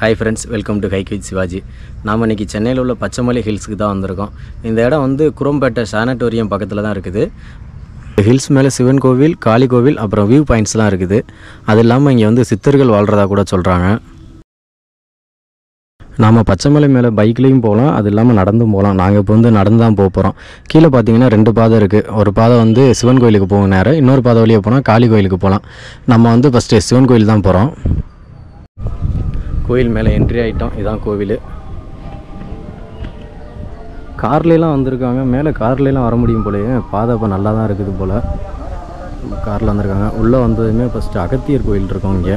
Hi friends welcome to hike with Sivaji நாம் இன்றைக்கி சென்னையில் உள்ள பச்சைமலை ஹில்ஸுக்கு தான் வந்திருக்கோம். இந்த இடம் வந்து குரம்பேட்டை சானட்டோரியம் பக்கத்தில் தான் இருக்குது. ஹில்ஸ் மேலே சிவன் கோவில் காளி கோவில் அப்புறம் வியூ பாயிண்ட்ஸ்லாம் இருக்குது. அது இல்லாமல் இங்கே வந்து சித்தர்கள் வாழ்கிறதா கூட சொல்கிறாங்க நாம் பச்சைமலை மேலே பைக்லேயும் போகலாம் அது இல்லாமல் நடந்தும் போகலாம் நாங்கள் இப்போ வந்து நடந்து தான் போக போகிறோம் கீழே பார்த்தீங்கன்னா ரெண்டு பாதை இருக்குது ஒரு பாதை வந்து சிவன் கோயிலுக்கு போகும் நேரம் இன்னொரு பாதை வழியாக போனால் காளி கோயிலுக்கு போகலாம் நம்ம வந்து ஃபஸ்ட்டு சிவன் கோயில் தான் போகிறோம் கோயில் மேலே என்ட்ரி ஆகிட்டோம் இதான் கோவில். கார்லாம் வந்திருக்காங்க. மேலே கார்லாம் வர முடியும் போலயே. பாதை இப்போ நல்லா தான் இருக்குது போல். காரில் வந்திருக்காங்க. உள்ளே வந்ததுமே ஃபஸ்ட்டு அகத்தியர் கோயில் இருக்கும் இங்கே.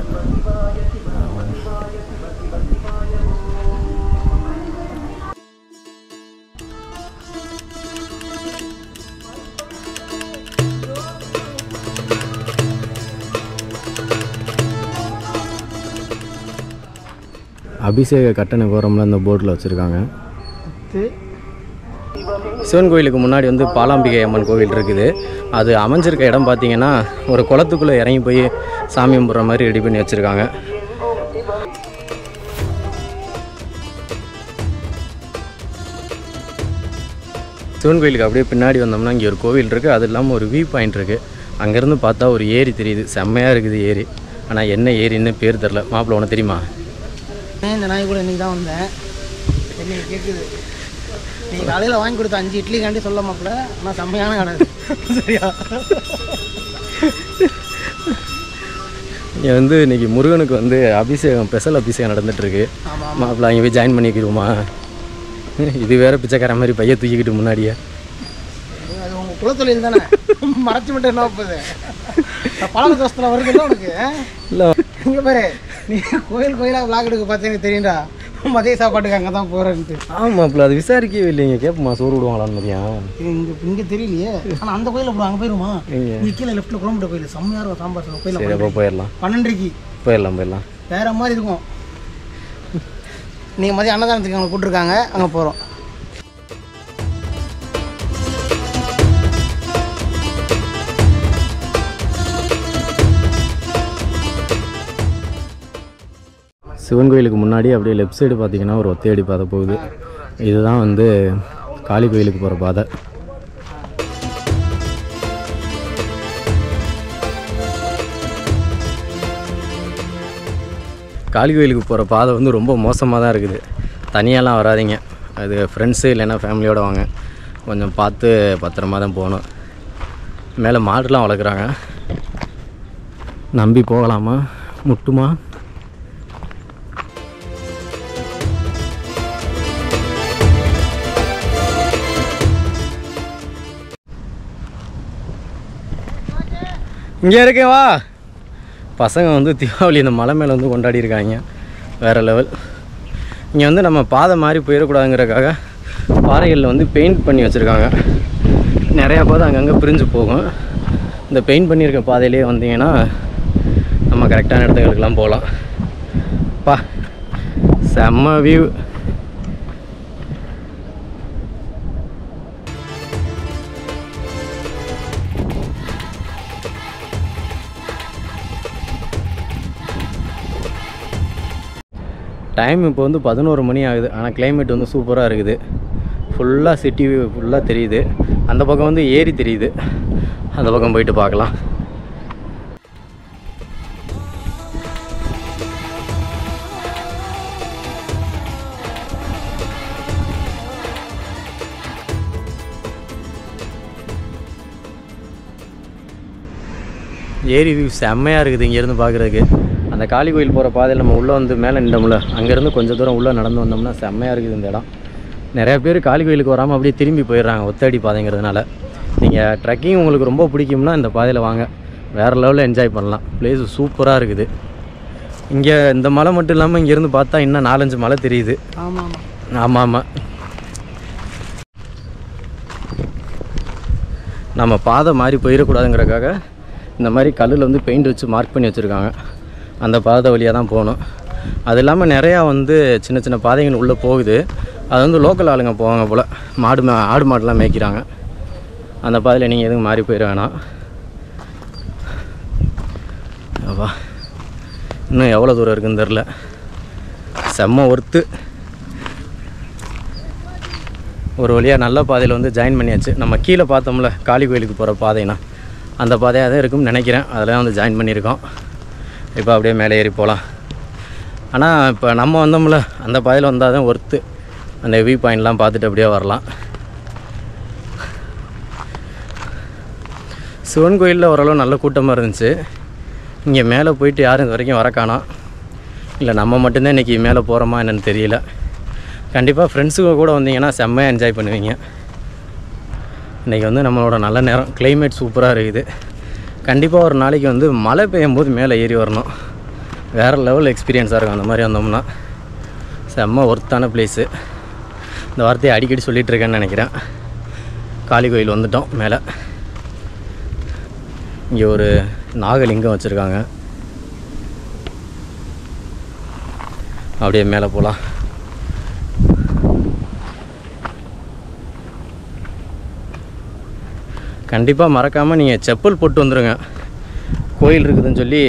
அபிஷேக கட்டண கோரம்லாம் இந்த போர்ட்டில் வச்சுருக்காங்க. சிவன் கோயிலுக்கு முன்னாடி வந்து பாலாம்பிகை அம்மன் கோவில் இருக்குது. அது அமைஞ்சிருக்க இடம் பார்த்தீங்கன்னா ஒரு குளத்துக்குள்ளே இறங்கி போய் சாமி கும்பிட்ற மாதிரி ரெடி பண்ணி வச்சுருக்காங்க. சிவன் கோயிலுக்கு அப்படியே பின்னாடி வந்தோம்னா இங்கே ஒரு கோவில் இருக்குது அது இல்லாமல் ஒரு வியூ பாயிண்ட் இருக்குது அங்கேருந்து பார்த்தா ஒரு ஏரி தெரியுது. செம்மையாக இருக்குது ஏரி. ஆனால் என்ன ஏரின்னு பேர் தெரில மாப்பிள்ள உனக்கு தெரியுமா? இந்த நாய் கூட இன்னைக்கு தான் வந்தேன். என்ன கேட்குது நீ காலையில் வாங்கி கொடுத்த அஞ்சு இட்லி காண்டி சொல்ல மாப்பிள்ள ஆனால் செம்மையான கடை. சரியா? இங்கே வந்து இன்னைக்கு முருகனுக்கு வந்து அபிஷேகம் ஸ்பெஷல் அபிஷேகம் நடந்துட்டு இருக்கு ஆமாம் மாப்பிள்ள அங்கே போய் ஜாயின் பண்ணிக்கிடுவோமா? இது வேற பிச்சைக்கார மாதிரி பைய தூக்கிக்கிட்டு முன்னாடியே. அது உங்கள் குலத்தொழில் தானே? மறைச்சு மட்டும் என்ன போகுது தோசத்தில் வருதுல்ல உனக்கு? இல்லை. இங்கே பாரு. நீ கோயில் கோயிலாக விளாக் எடுக்க பார்த்தா எனக்கு தெரியும்டா. மதிய சாப்பாட்டுக்கு அங்கே தான் போகிறேன்ட்டு ஆமாம் அது விசாரிக்கவே இல்லைங்க. கேட்போமா சோறு விடுவாங்களான்னு மதியம் இங்கே இங்கே தெரியலையே. ஆனால் அந்த கோயிலில் போடுவோம் அங்கே போயிருமா? இங்கே கீழே லெஃப்ட்டில் குழம்புட்ட கோயில். செம்மையாக இருக்கும் சாம்பார் அப்போ போயிடலாம். பன்னெண்டரைக்கு. போயிடலாம் போயிடலாம். வேற மாதிரி இருக்கும். நீங்கள் மதியம் அன்னதானத்துக்கு அவங்க கூப்பிட்ருக்காங்க அங்கே போகிறோம் சிவன் கோயிலுக்கு முன்னாடி அப்படியே லெஃப்ட் சைடு பார்த்தீங்கன்னா ஒரு ஒத்தையடி பாதை போகுது. இதுதான் வந்து காளி கோயிலுக்கு போகிற பாதை. காளி கோயிலுக்கு போகிற பாதை வந்து ரொம்ப மோசமாக தான் இருக்குது. தனியாலாம் வராதீங்க. அது ஃப்ரெண்ட்ஸு இல்லைன்னா ஃபேமிலியோடு வாங்க. கொஞ்சம் பார்த்து பத்திரமா தான் போகணும். மேலே மாடுலாம் வளர்க்குறாங்க. நம்பி போகலாமா? முட்டுமா? இங்கே இருக்கேன் வா. பசங்க வந்து தீபாவளி இந்த மலை மேலே வந்து கொண்டாடி இருக்காங்க வேறு லெவல் இங்கே வந்து நம்ம பாதை மாதிரி போயிடக்கூடாதுங்கிறக்காக பாறைகளில் வந்து பெயிண்ட் பண்ணி வச்சுருக்காங்க. நிறையா பாதை அங்கங்கே பிரிஞ்சு போகும். இந்த பெயிண்ட் பண்ணியிருக்க பாதையிலே வந்தீங்கன்னா நம்ம கரெக்டான இடத்துங்களுக்கெல்லாம் போகலாம். பா செம்ம வியூ டைம் இப்போ வந்து பதினோரு மணி ஆகுது. ஆனால் கிளைமேட் வந்து சூப்பராக இருக்குது. ஃபுல்லாக சிட்டி ஃபுல்லாக தெரியுது. அந்த பக்கம் வந்து ஏரி தெரியுது. அந்த பக்கம் போயிட்டு பார்க்கலாம். ஏரி வியூ செம்மையாக இருக்குது இங்கேருந்து பார்க்குறதுக்கு. அந்த காளி கோயில் போகிற பாதையில் நம்ம உள்ளே வந்து மேலே நின்றோம்ல அங்கேருந்து கொஞ்சம் தூரம் உள்ளே நடந்து வந்தோம்னா செம்மையாக இருக்குது இந்த இடம். நிறையா பேர் காளி கோயிலுக்கு வராமல் அப்படியே திரும்பி போயிடுறாங்க ஒத்தடி பாதைங்கிறதுனால. நீங்கள் ட்ரெக்கிங் உங்களுக்கு ரொம்ப பிடிக்கும்னா இந்த பாதையில் வாங்க. வேறு லெவலில் என்ஜாய் பண்ணலாம். பிளேஸ் சூப்பராக இருக்குது. இங்கே இந்த மலை மட்டும் இல்லாமல் இங்கேருந்து பார்த்தா இன்னும் நாலஞ்சு மலை தெரியுது. ஆமாம். ஆமாம். நம்ம பாதை மாதிரி போயிடக்கூடாதுங்கிறக்காக இந்த மாதிரி கல்லில் வந்து பெயிண்ட் வச்சு மார்க் பண்ணி வச்சுருக்காங்க. அந்த பாதை வழியாக தான் போகணும். அது இல்லாமல் நிறையா வந்து சின்ன சின்ன பாதைகள் உள்ளே போகுது. அது வந்து லோக்கல் ஆளுங்க போவாங்க போல். மாடு மா ஆடு மாடுலாம் மேய்க்கிறாங்க. அந்த பாதையில் நீங்கள் எதுவும் மாறி போயிட வேணாம். அப்பா இன்னும் எவ்வளோ தூரம் இருக்குன்னு தெரில செம்ம ஒர்த்து. ஒரு வழியாக நல்ல பாதையில் வந்து ஜாயின் பண்ணியாச்சு. நம்ம கீழே பார்த்தோம்ல காளி கோயிலுக்கு போகிற பாதைனா. அந்த பாதையாக தான் இருக்கும்னு நினைக்கிறேன். அதெல்லாம் வந்து ஜாயின் பண்ணியிருக்கோம். இப்போ அப்படியே மேலே ஏறி போகலாம். ஆனால் இப்போ நம்ம வந்தோம்ல அந்த பாதையில் வந்தால் தான் ஒர்த்து அந்த வியூ பாயிண்ட்லாம் பார்த்துட்டு அப்படியே வரலாம். சிவன் கோயிலில் ஓரளவு நல்ல கூட்டமாக இருந்துச்சு. இங்கே மேலே போயிட்டு யாரும் இது வரைக்கும் வர காணோம். இல்லை நம்ம மட்டும்தான் இன்றைக்கி மேலே போகிறோமா என்னென்னு தெரியல. கண்டிப்பாக ஃப்ரெண்ட்ஸுங்க கூட வந்தீங்கன்னா செம்மையாக என்ஜாய் பண்ணுவீங்க. இன்றைக்கி வந்து நம்மளோட நல்ல நேரம். கிளைமேட் சூப்பராக இருக்குது. கண்டிப்பாக ஒரு நாளைக்கு வந்து மழை பெய்யும் போது மேலே ஏறி வரணும். வேறு லெவல் எக்ஸ்பீரியன்ஸாக இருக்கும் அந்த மாதிரி வந்தோம்னா. செம்ம ஒர்த்தான பிளேஸு இந்த வார்த்தையை அடிக்கடி சொல்லிகிட்டு இருக்கேன்னு நினைக்கிறேன். காளி கோயில் வந்துட்டோம் மேலே. இங்கே ஒரு நாகலிங்கம் வச்சுருக்காங்க. அப்படியே மேலே போகலாம். கண்டிப்பாக மறக்காமல் நீங்கள் செப்பல் போட்டு வந்துடுங்க கோயில் இருக்குதுன்னு சொல்லி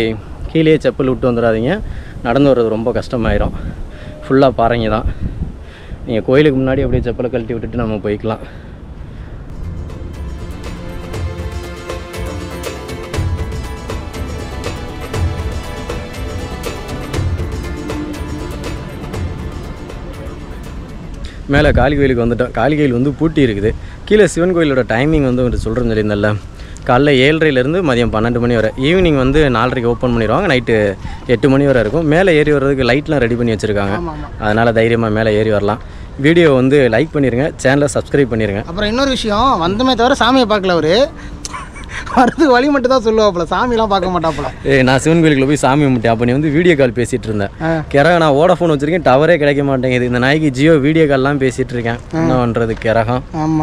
கீழே செப்பல் விட்டு வந்துடாதீங்க நடந்து வர்றது ரொம்ப கஷ்டமாயிரும். ஃபுல்லாக பாறைங்க தான் நீங்கள் கோயிலுக்கு முன்னாடி அப்படியே செப்பலை கழட்டி விட்டுட்டு நம்ம போய்க்கலாம். மேலே காளி கோயிலுக்கு வந்துட்டோம். காளி கோயில் வந்து பூட்டி இருக்குது. கீழே சிவன் கோயிலோட டைமிங் வந்து உங்களுக்கு சொல்கிறேன்னு சொல்லியிருந்தேன்ல. காலைல ஏழரைலேருந்து மதியம் பன்னெண்டு மணி வரை. ஈவினிங் வந்து நாலரைக்கு ஓப்பன் பண்ணிடுவாங்க. நைட்டு எட்டு மணி வரை இருக்கும். மேலே ஏறி வர்றதுக்கு லைட்லாம் ரெடி பண்ணி வச்சுருக்காங்க. அதனால் தைரியமாக மேலே ஏறி வரலாம். வீடியோ வந்து லைக் பண்ணிடுங்க சேனலை சப்ஸ்கிரைப் பண்ணிடுங்க அப்புறம் இன்னொரு விஷயம். வந்தமே தவிர சாமியை பார்க்கல அவரு. வரதுக்கு வழி மட்டும் தான் சொல்லுவாப்புல. சாமிலாம் பார்க்க மாட்டாப்புல. ஏய் நான் சிவன் கோயிலுக்குள்ள போய் சாமி கும்பிட்டேன் அப்போ நீ வந்து வீடியோ கால் பேசிகிட்டு இருந்தேன் ஆ. கிரகம் நான் ஓடஃபோன் வச்சுருக்கேன் டவரே கிடைக்க மாட்டேங்குது. இந்த நாய்க்கு ஜியோ வீடியோ கால்லாம் பேசிகிட்டு இருக்கேன். என்ன பண்ணுறது கிரகம்? ஆமாம்